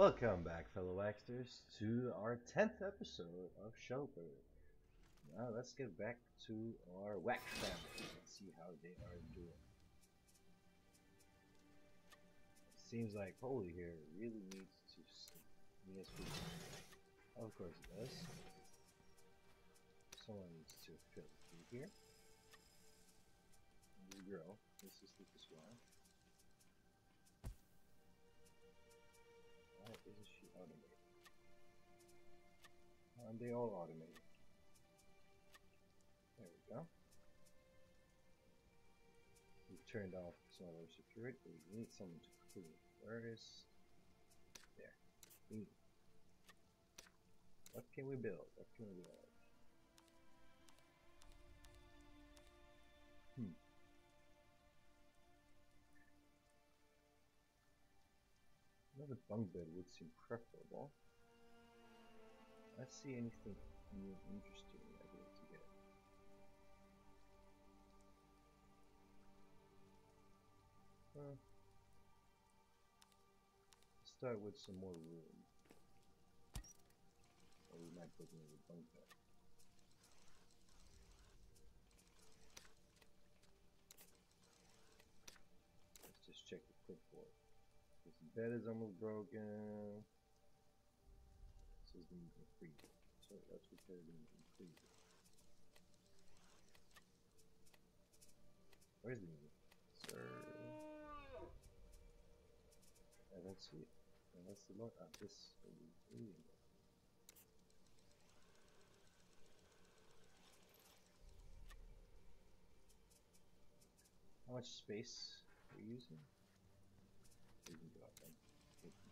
Welcome back, fellow Wacksters, to our 10th episode of Shelter. Now let's get back to our Wax family and see how they are doing. Seems like Holy here really needs to sleep. Food. Of course it does. Someone needs to fill food here. This girl needs to sleep as well. Aren't they all automated? There we go. We've turned off some of our security. We need someone to clean. Where is... There. We. What can we build? What can we build? Hmm. Another bunk bed would seem preferable. Let's see anything new interesting I'd be to get. Let's start with some more room. Or we might put another bunk bed. Let's just check the clipboard. This bed is almost broken. Is the freezer. So let's repair the freezer. Where's the movie? Sir. I don't see. And that's the lot. Ah, this. How much space are you using? And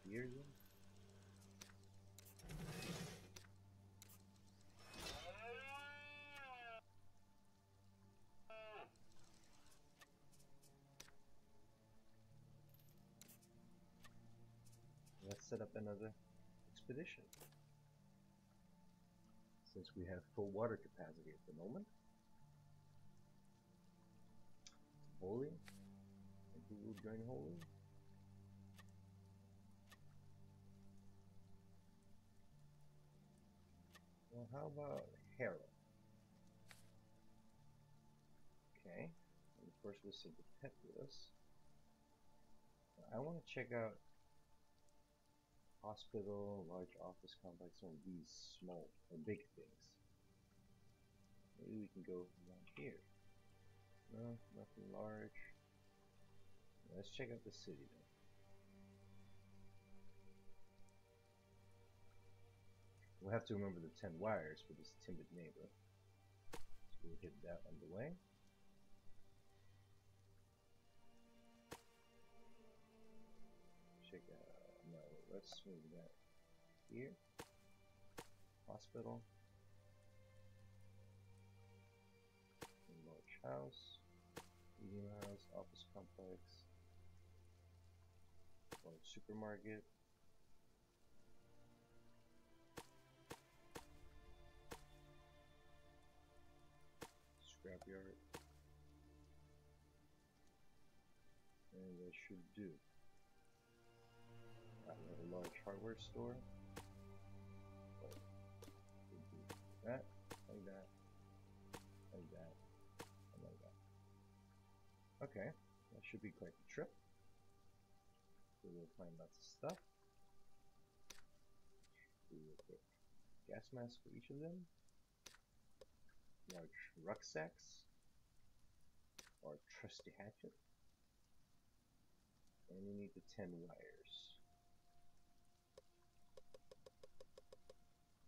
beers in. Let's set up another expedition. Since we have full water capacity at the moment. Holy? And who will join Holy? How about Harold? Okay, and of course we'll send the pet. I want to check out hospital, large office complex, some of these small or big things. Maybe we can go around here. No, nothing large. Let's check out the city then. We'll have to remember the 10 wires for this timid neighbor. So we'll hit that on the way. Check out, no, let's move that here. Hospital. Large house. Medium house, office complex. Large supermarket. Should do. Another large hardware store. Oh, that, like that, like that, and like that. Okay, that should be quite the trip. We'll find lots of stuff. Do a quick gas mask for each of them large rucksacks or trusty hatchet and we need the 10 wires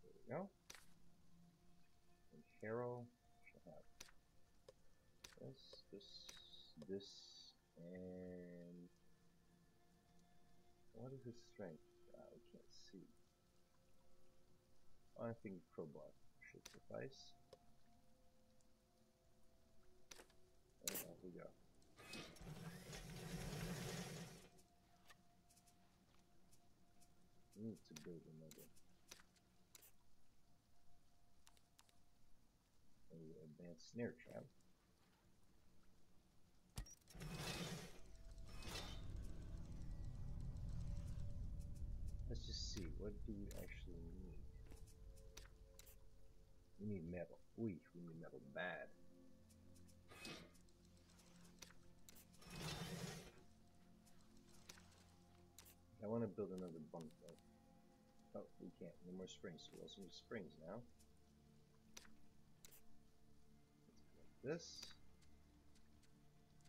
there we go and Harold should have this, this, this, and what is his strength? Uh, we can't see. I think crowbar should suffice. And off we go. Need to build another. advanced snare trap. Let's just see, what do we actually need? We need metal. Ooh, we need metal bad. I want to build another bunk though. Oh, we can't. No more springs. We also need springs now. Collect this.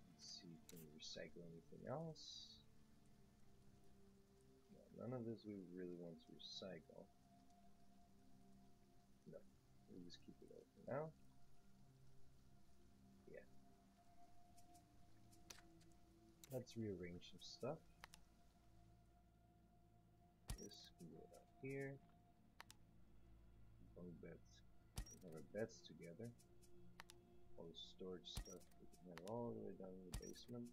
Let's see if we can recycle anything else. No, none of this we really want to recycle. No, we'll just keep it open now. Yeah. Let's rearrange some stuff this can go down here. Bunk beds. We have our beds together. All the storage stuff we can have all the way down in the basement.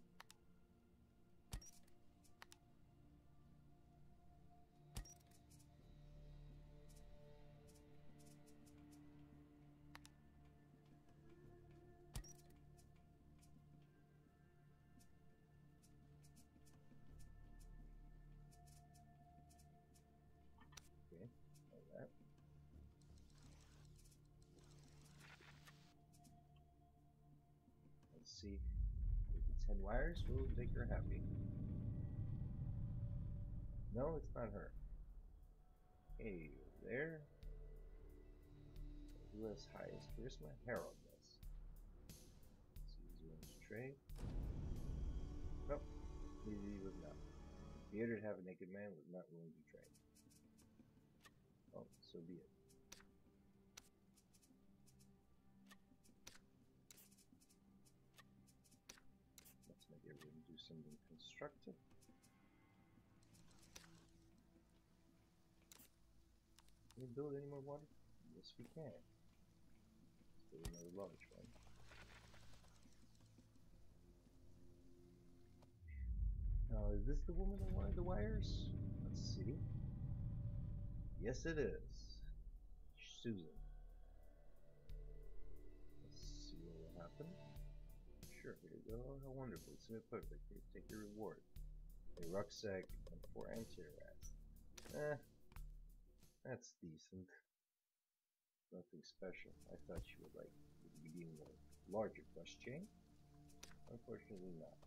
See 10 wires will make her happy. No, it's not her. Hey, there. Who has highest charisma? Harold does. So he's willing to trade. Nope, he was not. Bearded have a naked man was not willing to trade. Oh, so be it. Constructive. Can we build any more water? Yes, we can. Let's build another large one. Now, is this the woman that wanted the wires? Let's see. Yes, it is. Susan. Let's see what will happen. Sure, here you go. How wonderful. Submit perfect. Here, take your reward. A rucksack and four anti rats. Eh, that's decent. Nothing special. I thought you would like be given a larger quest chain. Unfortunately not.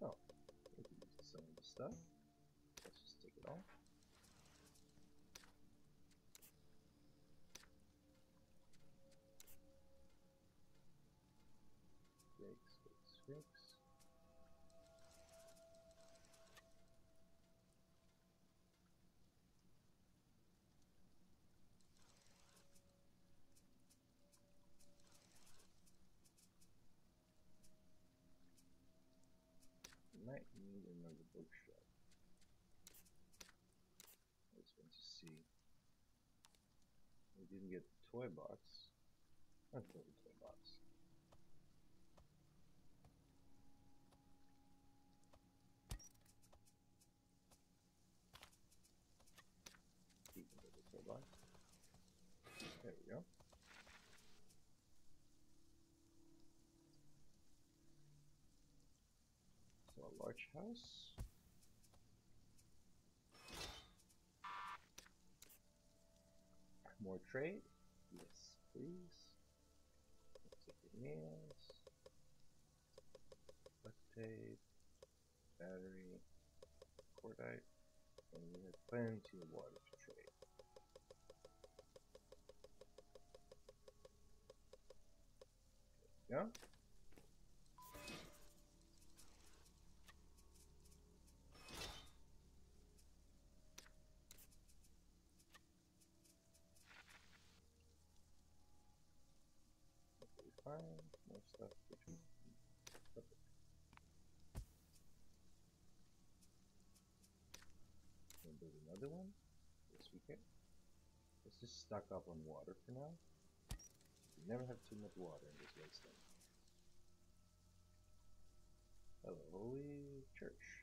Oh, can use some of the stuff. Let's just take it all. Might need another bookshelf. I just want to see. We didn't get the toy box. Let's the toy box. Keep the toy box. There we go. Large house. More trade? Yes, please. Meals. Tape. Battery. Cordite. And we have plenty of water to trade. There we More stuff between. And build another one. Yes, we can. Let's just stock up on water for now. You never have too much water in this wasteland. Hello, Holy church.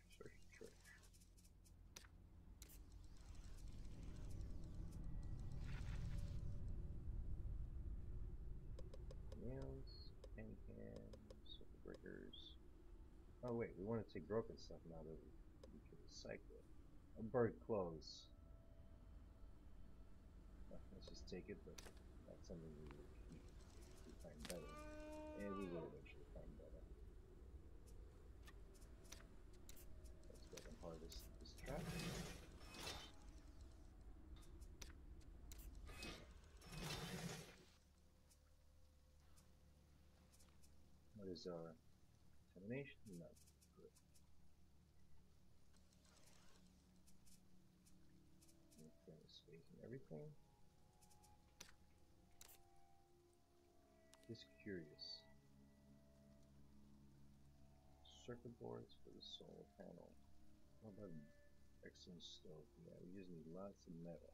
nails, penny cans, circuit breakers. Oh wait, we want to take broken stuff now that we, can recycle it. A bird clothes. Let's just take it, but that's something we will keep we find better. And we will eventually find better. Let's go and harvest this trap. What is our determination? No. Everything. Just curious. Circuit boards for the solar panel. How about excellent stove? Yeah, we just need lots of metal.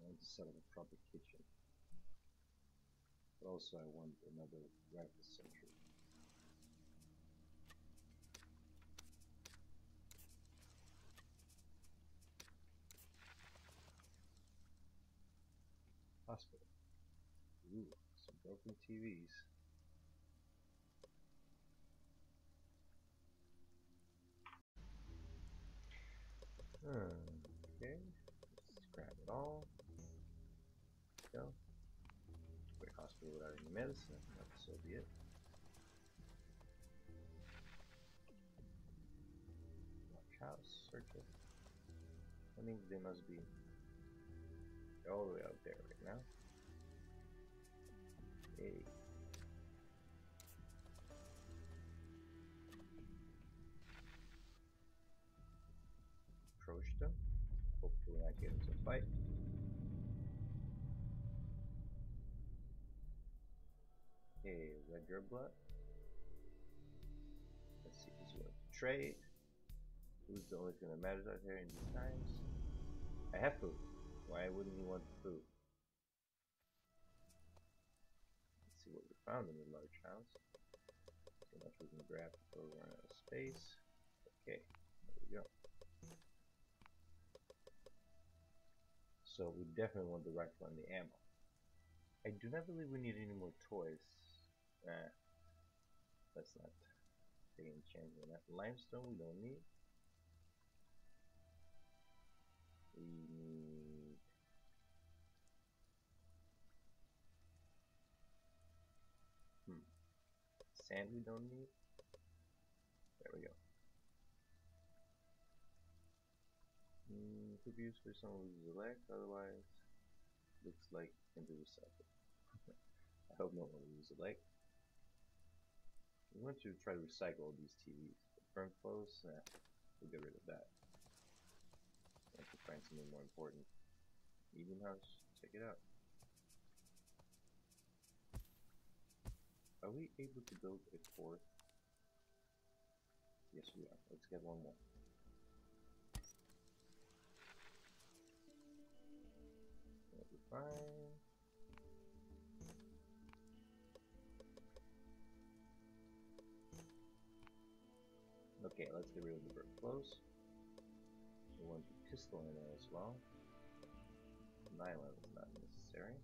I want to set up a proper kitchen. But also I want another breakfast century. Hospital. Ooh, some broken TVs. Okay, let's grab it all. Hospital without any medicine, so be it. Watch house, search it. I think they must be all the way out there right now. Hey. Approach them. Hopefully not get into a fight. Ledger blood. Let's see if this worth trade. Food's the only thing that matters out here in these times. I have food. Why wouldn't you want food? Let's see what we found in the large house. How much we can grab before we run out of space. Okay, there we go. So we definitely want the rifle and the ammo. I do not believe we need any more toys. Nah, let's not chance on that. Limestone we don't need. We need hmm. Sand we don't need. There we go. Mm, could be used for someone uses a leg, otherwise looks like can be recycled. I hope no one will use a leg. We want to try to recycle these TVs. Burn clothes, eh, we'll get rid of that. I have to find something more important. Medium house, check it out. Are we able to build a fourth? Yes, we are. Let's get one more. That'll be fine. Okay, let's get rid of the burnt clothes. We want the pistol in there as well. Nylon is not necessary.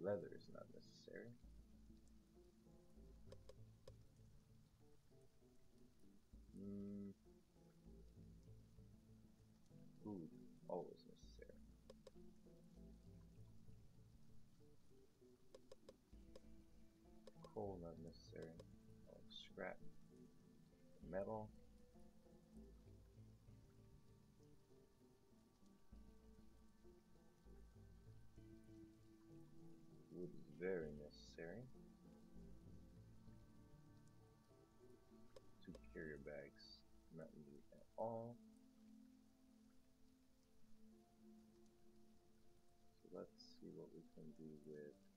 Leather is not necessary. Mm. Food, always necessary. Coal, not necessary. Scrap. Metal. Wood is very necessary. Two carrier bags, not needed at all. So let's see what we can do with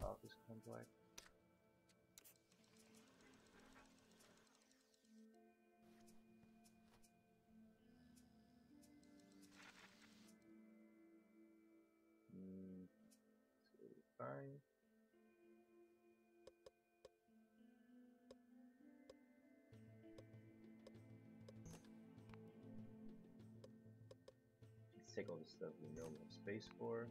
Like office complex. Mm, fine. take all the stuff we know we have space for.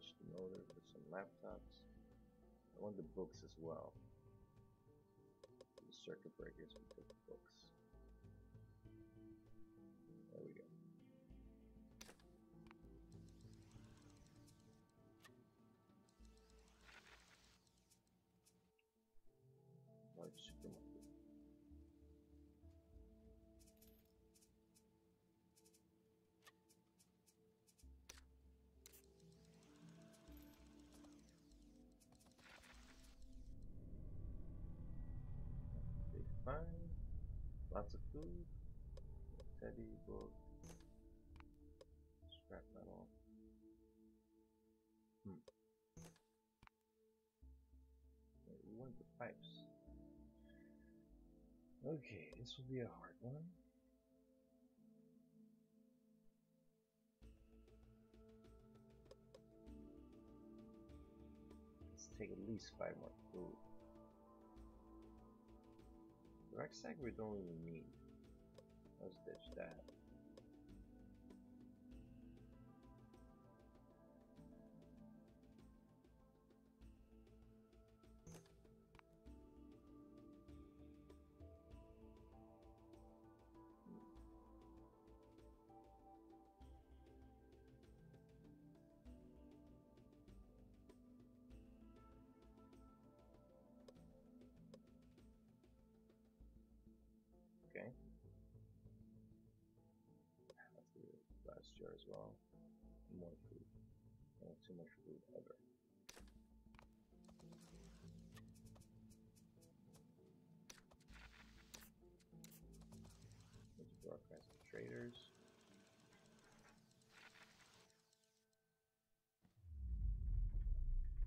I stitched the motor with some laptops. I want the books as well. The circuit breakers, we took the books. There we go. Large supermarket. Fine. Lots of food. Teddy book. Scrap metal. Hmm. Wait, we want the pipes. Okay, this will be a hard one. Let's take at least five more food. Rucksack we don't even need. Let's ditch that. Jar as well. More food. Not too much food ever. Let's broadcast the traders.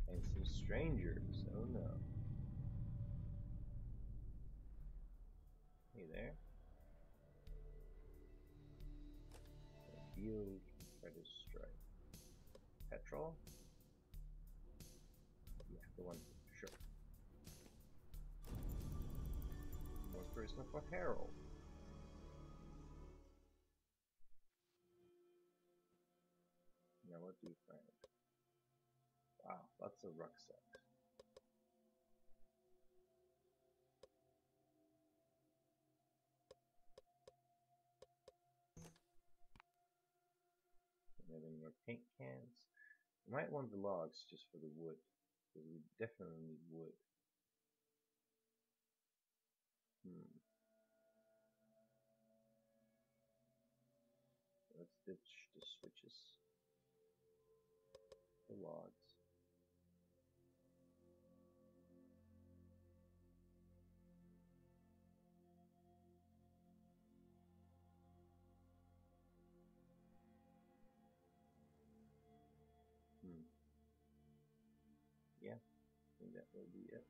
And some strangers. Oh no. Field Predator Strike. Petrol? Yeah, the one, sure. More charisma for Harold. Now what do you find? Wow, lots of rucksacks. Paint cans. We might want the logs just for the wood, because we definitely need wood. Hmm. Let's ditch that will be it.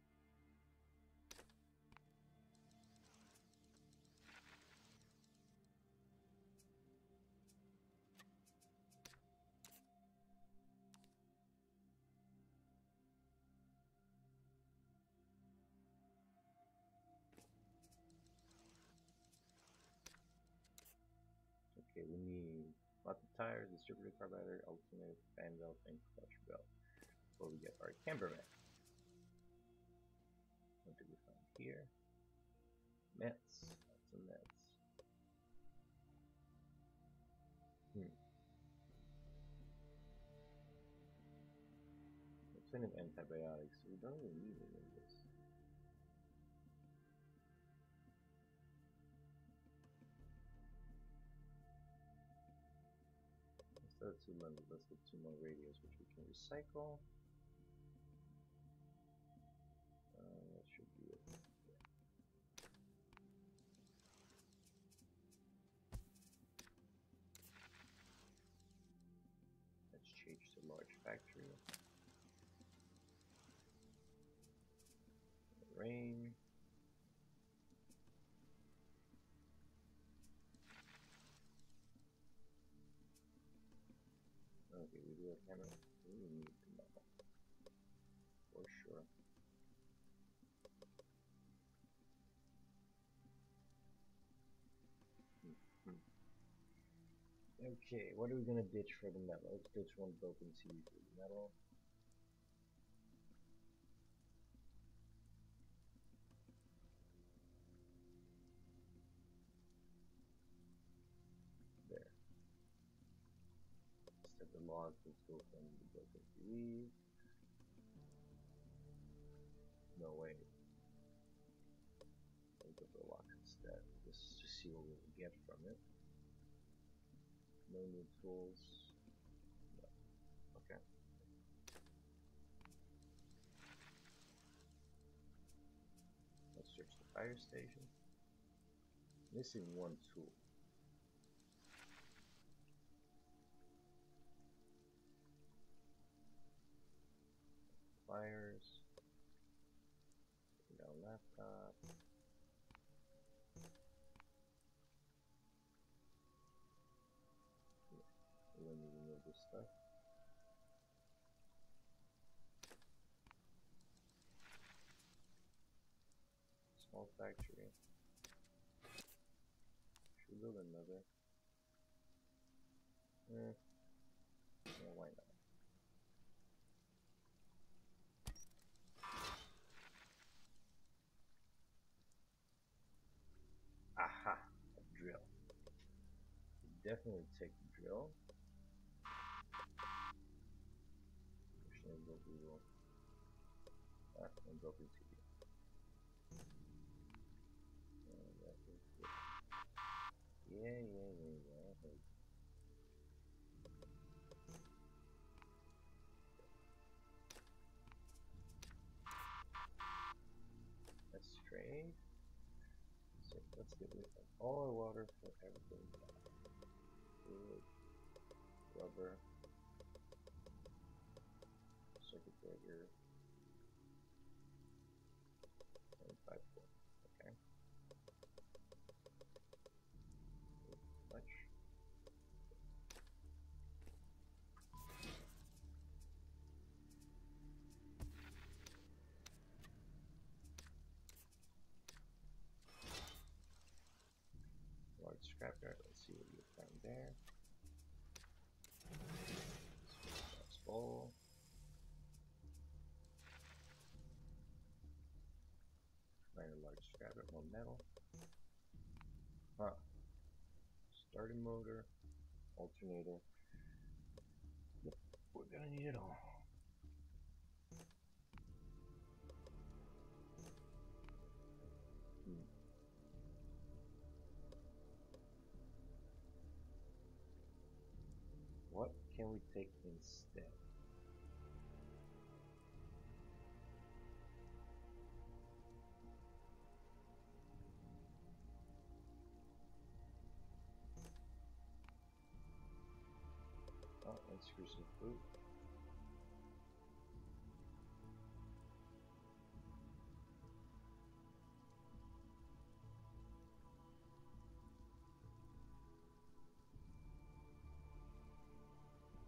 Okay, we need lots of tires, distributor carburetor, alternator, fan belt, and clutch belt before we get our camper van. Here? Mets. Lots of mets. Hmm. There's plenty of antibiotics, so we don't really need any of this. Instead of two lenses, let's get two more radios, which we can recycle. Factory. Rain. Okay, we do have hammer. We need the metal. For sure. Okay, what are we gonna ditch for the metal? Let's ditch one broken TV for the metal. There. Instead the logs, let's go from the broken TV. No way. Let's go for lock instead. Just see what we'll get from it. No new tools. Okay. Let's search the fire station. Missing one tool. Fires. Down laptop. This stuff. Small factory. Should build another. Eh. Yeah, why not? Aha! A drill. Definitely take the drill. Ah. Yeah, yeah, yeah, yeah. Let's trade. So let's get rid of all our water for everything. Wood, rubber, circuit breaker, scrapyard. Let's see what you find there. That's full. Find a large scrapyard, more metal. Huh. Starting motor, alternator. Yep, we're gonna need it all. Hmm. What can we take instead? Screw some food.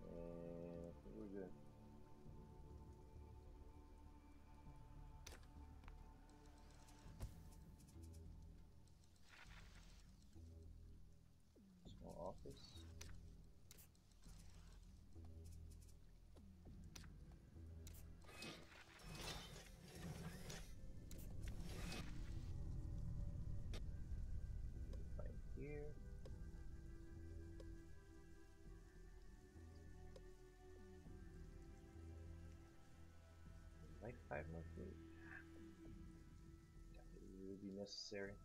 Uh, Small office. Like five more food. That would be necessary. I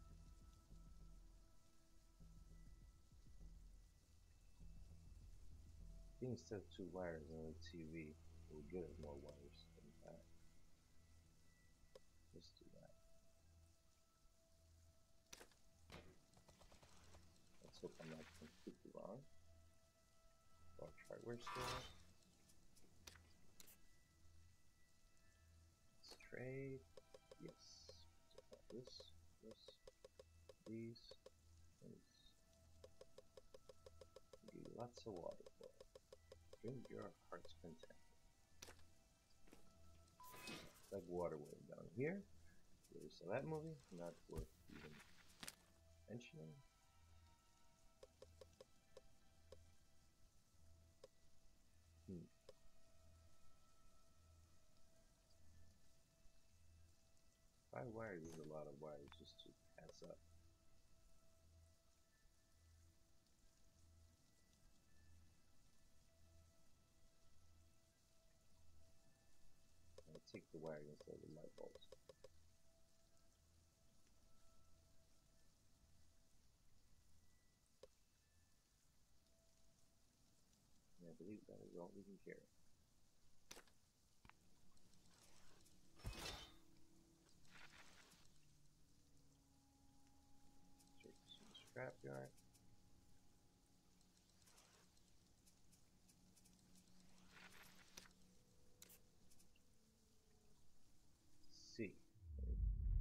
think instead of two wires on the TV, would give us more wires than that. Let's do that. Let's hope I'm not completely wrong. Large hardware store. Trade. Yes. This, this, these, these. Give you lots of water. Drink your heart's content. Like waterway down here. Saw that movie? Not worth even mentioning. Hmm. Five wires is a lot of wires just to pass up. I'll take the wire instead of the light bulbs. I believe that is all we can carry. Check scrapyard. See.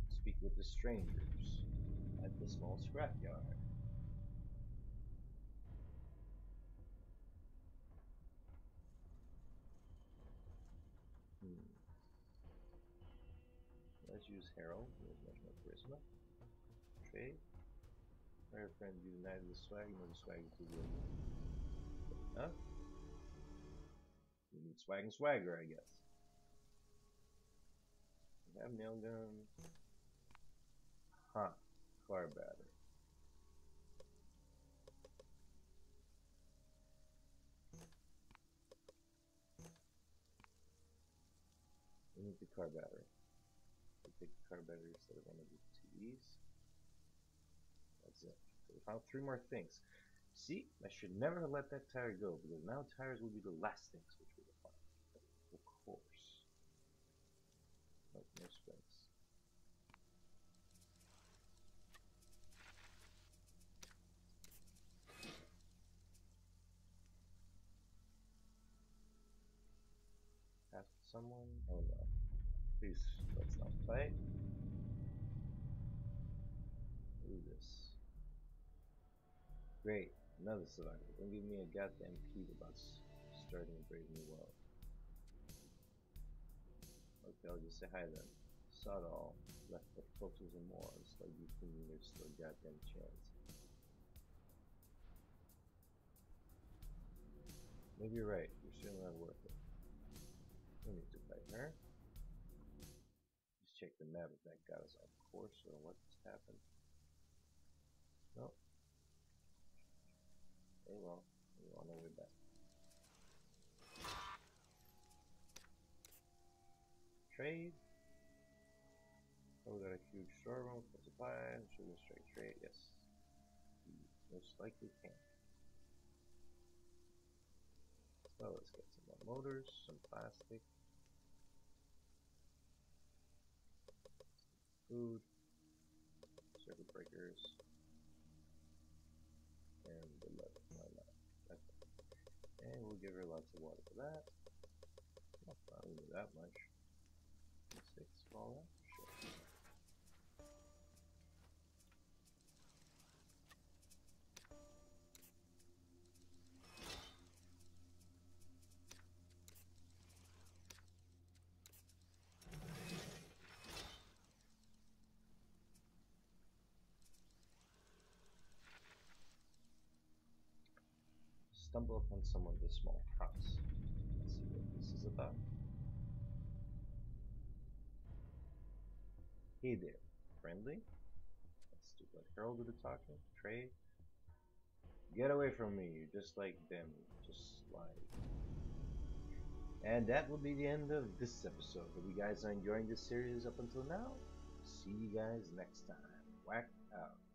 Speak with the strangers at the small scrapyard. Hmm. Let's use Harold. He has much more charisma. Trade. You united the swag, the swag good. Huh? You need swag and swagger, I guess. We have nail gun. Huh. Car battery. We need the car battery. We take the car battery instead of one of the TVs. That's it. So we found three more things. See, I should never have let that tire go because now tires will be the last things which we will find. Of course. Nope, no springs. Ask someone? Oh no. Please, let's not fight. Do this. Great, another survivor. Don't give me a goddamn peep about starting a brave new world. Okay, I'll just say hi then. Sawed-all left the filters and more. Like you think there's still a goddamn chance. Maybe you're right. You're certainly not worth it. We need to fight her. Just check the map if that got us off course or what's happened. Nope. Okay, well, we're on our way back. Trade. Oh, we got a huge storeroom for supplies. Should we straight trade? Yes. Most likely can. So let's get some more motors, some plastic, food, circuit breakers, give her lots of water for that. Not probably that much. Six for all that? Sure. Stumble upon someone with a small house. Let's see what this is about. Hey there, friendly? Let's do what Harold be talking. Trade. Get away from me, you're just like them. Just like. And that will be the end of this episode. Hope you guys are enjoying this series up until now. See you guys next time. Wack out.